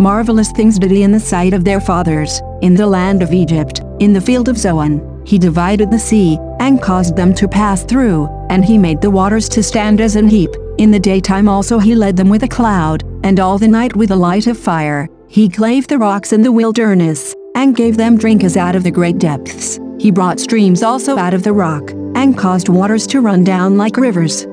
Marvelous things did he in the sight of their fathers, in the land of Egypt, in the field of Zoan. He divided the sea, and caused them to pass through, and he made the waters to stand as an heap. In the daytime also he led them with a cloud, and all the night with a light of fire. He clave the rocks in the wilderness, and gave them drink as out of the great depths. He brought streams also out of the rock, and caused waters to run down like rivers.